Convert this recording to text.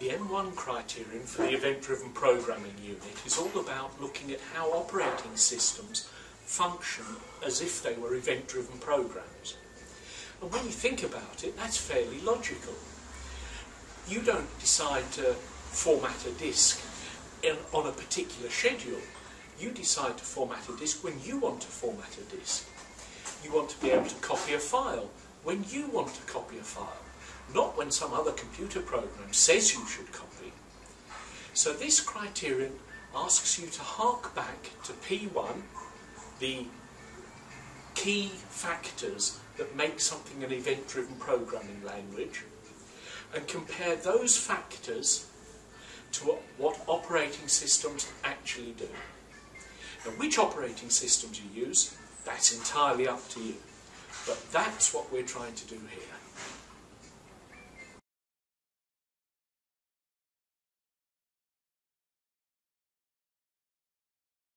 The M1 criterion for the event-driven programming unit is all about looking at how operating systems function as if they were event-driven programs. And when you think about it, that's fairly logical. You don't decide to format a disk in, on a particular schedule. You decide to format a disk when you want to format a disk. You want to be able to copy a file when you want to copy a file not when some other computer program says you should copy. So this criterion asks you to hark back to P1, the key factors that make something an event-driven programming language, and compare those factors to what operating systems actually do. Now, which operating systems you use, that's entirely up to you. But that's what we're trying to do here.